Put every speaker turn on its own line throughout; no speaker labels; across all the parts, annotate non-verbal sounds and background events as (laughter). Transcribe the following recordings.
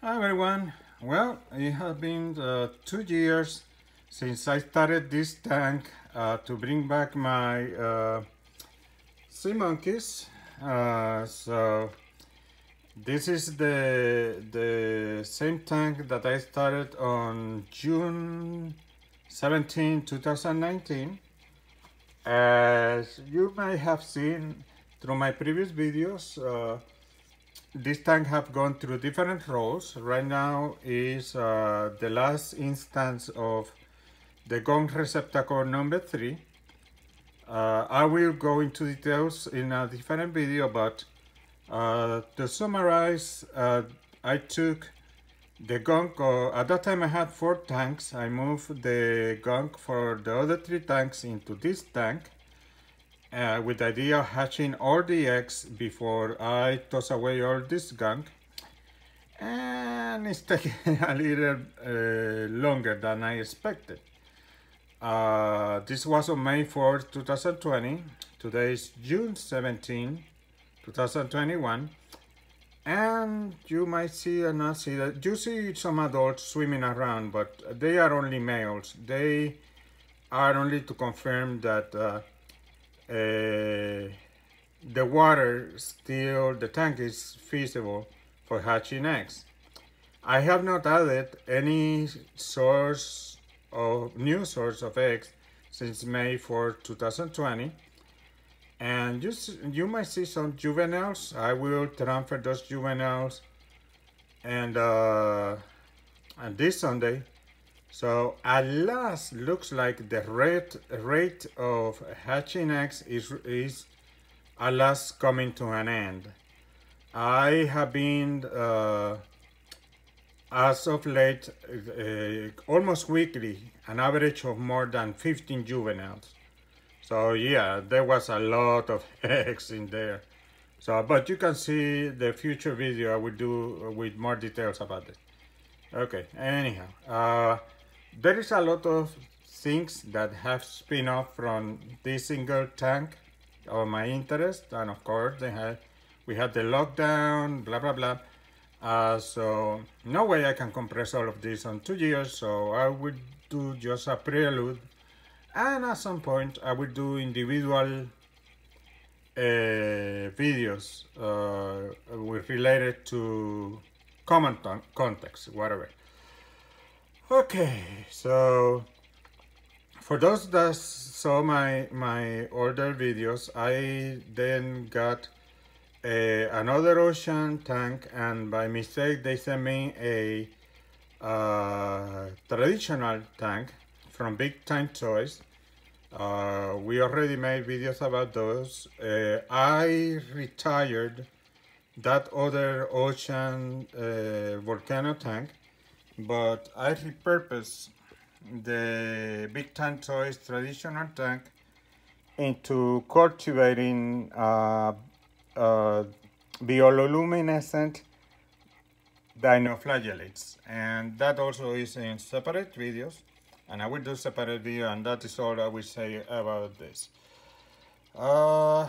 Hi everyone. Well, it has been uh, two years since I started this tank uh, to bring back my uh, sea monkeys. Uh, so this is the the same tank that I started on June 17, 2019. As you may have seen through my previous videos, uh, this tank have gone through different roles. Right now is uh, the last instance of the gunk receptacle number three. Uh, I will go into details in a different video, but uh, to summarize, uh, I took the gunk, uh, at that time I had four tanks. I moved the gunk for the other three tanks into this tank uh, with the idea of hatching all the eggs before I toss away all this gunk. And it's taking (laughs) a little uh, longer than I expected. Uh, this was on May 4, 2020. Today is June 17, 2021. And you might see and not see that you see some adults swimming around, but they are only males. They are only to confirm that uh, the water still, the tank is feasible for hatching eggs. I have not added any source of new source of eggs since May 4, 2020. And you, you might see some juveniles. I will transfer those juveniles and, uh, and this Sunday so at last, looks like the rate rate of hatching eggs is is at last coming to an end. I have been uh, as of late uh, almost weekly an average of more than 15 juveniles. So yeah, there was a lot of (laughs) eggs in there. So, but you can see the future video I will do with more details about it. Okay, anyhow. Uh, there is a lot of things that have spin-off from this single tank of my interest and of course they had we had the lockdown blah blah blah. Uh, so no way I can compress all of this on two years so I would do just a prelude. And at some point I will do individual uh, videos uh, related to common context whatever Okay, so for those that saw my my older videos, I then got a, another ocean tank and by mistake they sent me a uh, traditional tank from Big Time Toys. Uh, we already made videos about those. Uh, I retired that other ocean uh, volcano tank but I repurposed the Big tank Toys traditional tank into cultivating uh, uh, bioluminescent dinoflagellates and that also is in separate videos and I will do separate video and that is all I will say about this. Uh,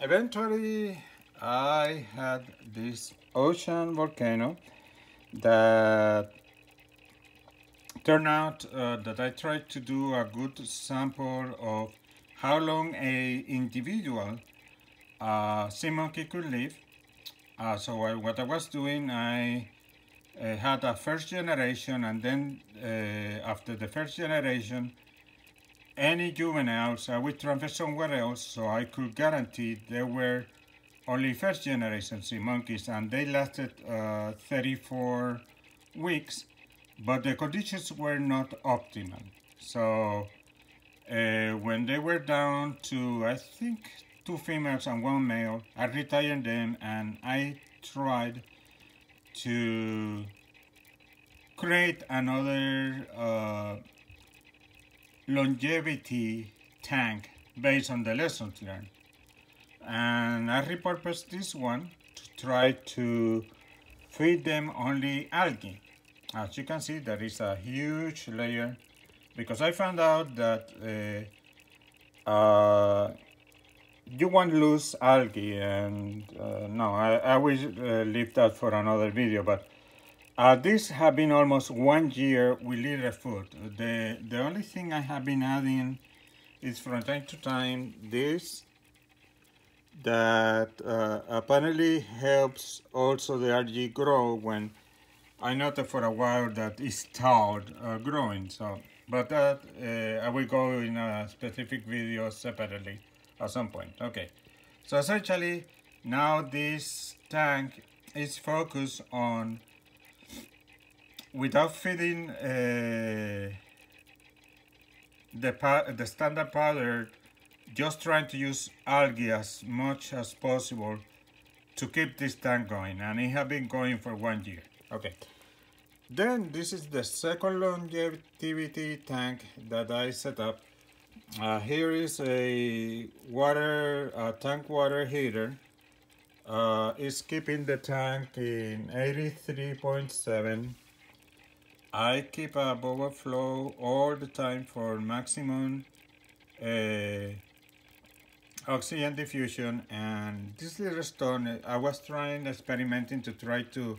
eventually I had this ocean volcano that turned out uh, that I tried to do a good sample of how long a individual uh, sea monkey could live. Uh, so I, what I was doing, I uh, had a first generation and then uh, after the first generation, any juveniles I would transfer somewhere else so I could guarantee there were only first generation sea monkeys and they lasted uh, 34 weeks but the conditions were not optimal. So uh, when they were down to, I think, two females and one male, I retired them and I tried to create another uh, longevity tank based on the lessons learned. And I repurposed this one to try to feed them only algae. As you can see, there is a huge layer because I found out that uh, uh, you won't lose algae and uh, no, I, I will uh, leave that for another video, but Uh, this have been almost one year with little food. The, the only thing I have been adding is from time to time this that uh, apparently helps also the algae grow when I noticed for a while that it's stalled uh, growing. So, but that uh, I will go in a specific video separately at some point. Okay, so essentially now this tank is focused on without feeding uh, the the standard powder, just trying to use algae as much as possible to keep this tank going, and it has been going for one year. Okay. Then this is the second longevity tank that I set up. Uh, here is a water uh, tank water heater. Uh, it's keeping the tank in 83.7. I keep a bubble flow all the time for maximum uh, oxygen diffusion and this little stone I was trying experimenting to try to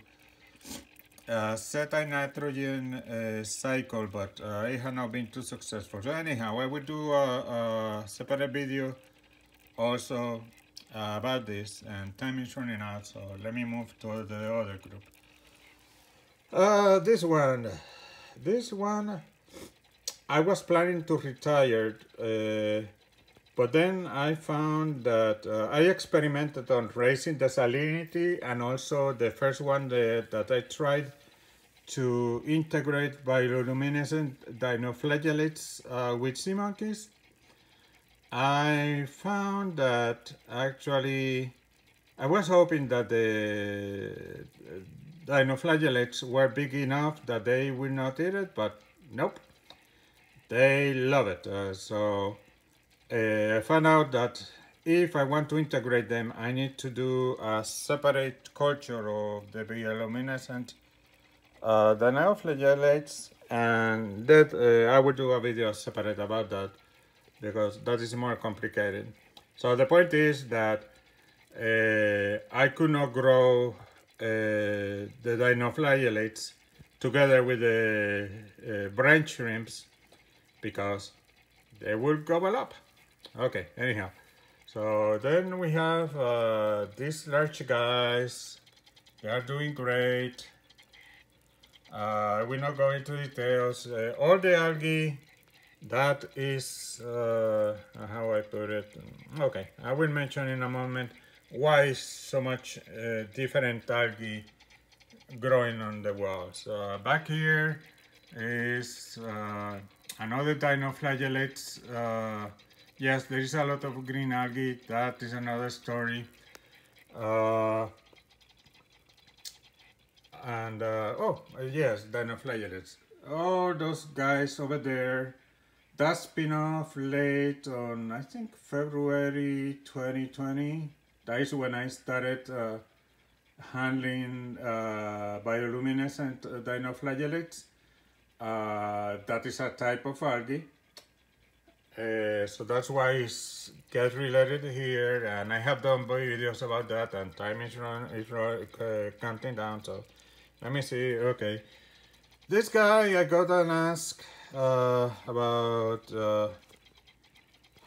uh, a nitrogen uh, cycle, but uh, it has not been too successful. So anyhow, I will do a, a separate video also uh, about this, and time is running out, so let me move to the other group. Uh, this one, this one, I was planning to retire, uh, but then I found that uh, I experimented on raising the salinity and also the first one that, that I tried to integrate bioluminescent dinoflagellates uh, with sea monkeys. I found that actually I was hoping that the dinoflagellates were big enough that they will not eat it, but nope, they love it. Uh, so uh, I found out that if I want to integrate them, I need to do a separate culture of the bioluminescent uh, the dinoflagellates and that uh, I will do a video separate about that because that is more complicated. So the point is that uh, I could not grow uh, the dinoflagellates together with the uh, brine shrimps because they will gobble up. Okay, anyhow. So then we have uh, these large guys. They are doing great. Uh, we're not going into details. Uh, all the algae, that is uh, how I put it. Okay, I will mention in a moment why so much uh, different algae growing on the walls. Uh, back here is uh, another dinoflagellates. Yes, there is a lot of green algae. That is another story. And uh, oh yes dinoflagellates all those guys over there that spin-off late on I think February 2020 that is when I started uh, handling uh, bioluminescent uh, dinoflagellates. Uh, that is a type of algae uh, so that's why it's get related here and I have done videos about that and time is run is run, uh, counting down so let me see, okay. This guy, I got an ask uh, about uh,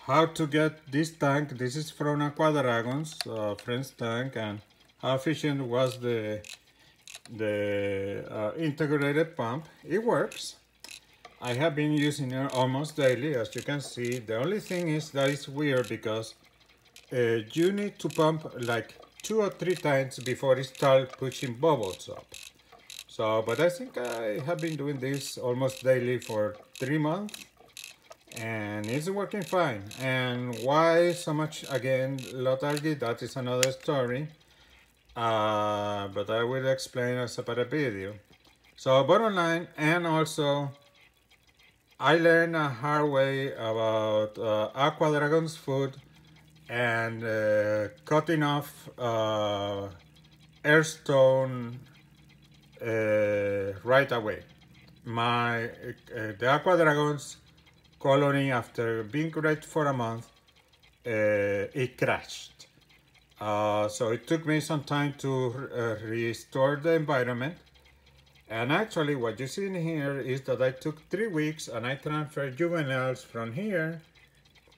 how to get this tank. This is from Aqua Dragons, uh, French tank, and how efficient was the the uh, integrated pump. It works. I have been using it almost daily, as you can see. The only thing is that it's weird because uh, you need to pump like two or three times before it starts pushing bubbles up. So, but I think I have been doing this almost daily for three months and it's working fine. And why so much, again, algae? that is another story. Uh, but I will explain a separate video. So bottom line, and also I learned a hard way about uh, Aqua Dragon's food and uh, cutting off uh, airstone uh, right away. My uh, the aqua dragons colony after being great for a month, uh, it crashed. So it took me some time to restore the environment And actually what you see in here is that I took three weeks and I transferred juveniles from here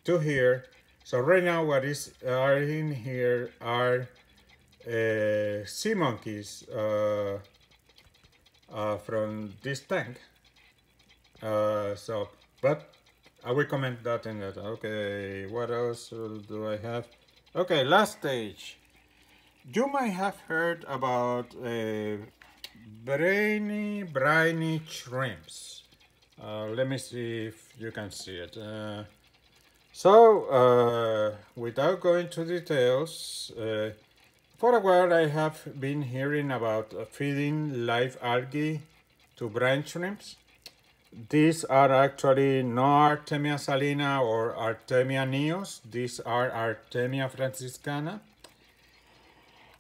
to here. So right now what is are in here are uh, sea monkeys uh, uh, from this tank. Uh, so, but I will comment that in that. Okay, what else do I have? Okay, last stage. You might have heard about uh, brainy, briny shrimps. Uh, let me see if you can see it. Uh, so, uh, without going to details, uh, for a while I have been hearing about feeding live algae to brine shrimps. These are actually no Artemia salina or Artemia nyos. These are Artemia franciscana.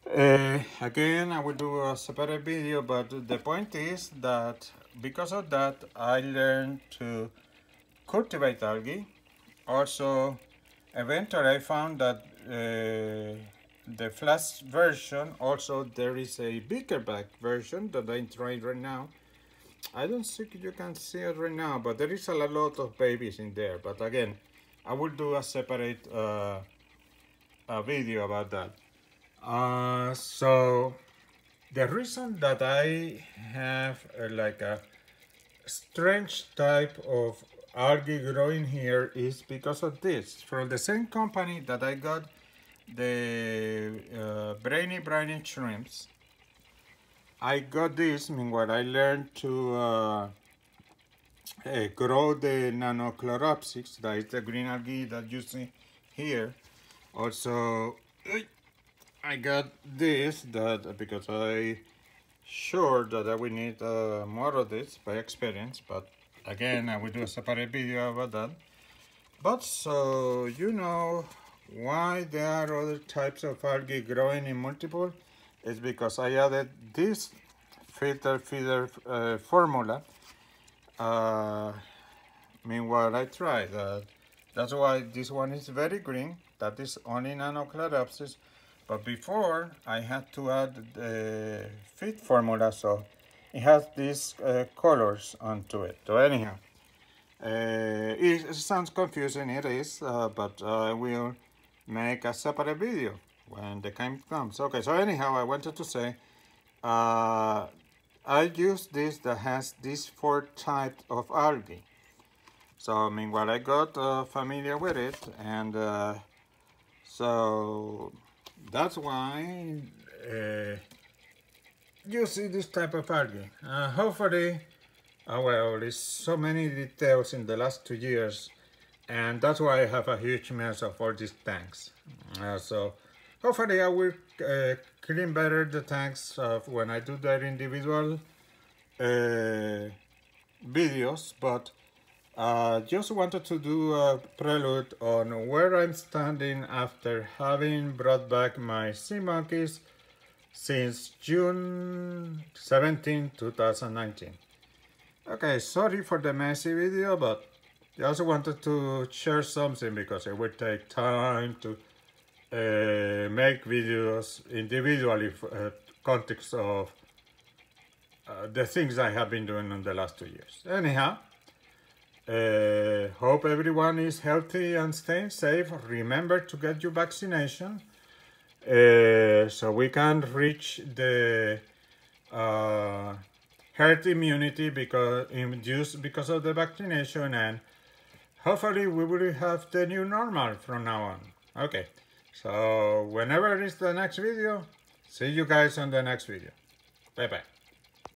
Uh, again, I will do a separate video, but the point is that because of that, I learned to cultivate algae. Also, eventually I found that uh, the flash version, also there is a bigger bag version that I'm trying right now. I don't think you can see it right now, but there is a lot of babies in there. But again, I will do a separate uh, a video about that. Uh, so the reason that I have uh, like a strange type of algae growing here is because of this. From the same company that I got the uh, brainy briny shrimps, I got this, meanwhile I learned to uh, uh, grow the Nannochloropsis, that is the green algae that you see here. Also, (clears throat) I got this that because I sure that I will need uh, more of this by experience, but again I will do a separate video about that. But so you know why there are other types of algae growing in multiple is because I added this filter feeder uh, formula. Uh, meanwhile I tried that. That's why this one is very green. That is only Nannochloropsis but before I had to add the feed formula so it has these uh, colors onto it. So anyhow, uh, it, sounds confusing, it is, uh, but I will make a separate video when the time comes. Okay, so anyhow, I wanted to say, uh, I use this that has these four types of algae. So meanwhile, I got uh, familiar with it, and uh, so that's why uh, you see this type of algae. Uh, hopefully, uh, well, there's so many details in the last two years, and that's why I have a huge mess of all these tanks. Uh, so hopefully I will uh, clean better the tanks when I do their individual uh, videos, but uh, just wanted to do a prelude on where I'm standing after having brought back my sea monkeys since June 17, 2019. Okay, sorry for the messy video, but I also wanted to share something because it would take time to uh, make videos individually for uh, context of uh, the things I have been doing in the last two years. Anyhow, uh, hope everyone is healthy and staying safe. Remember to get your vaccination uh, so we can reach the uh, herd immunity because induced because of the vaccination and hopefully we will have the new normal from now on. Okay, so whenever is the next video, see you guys on the next video. Bye bye.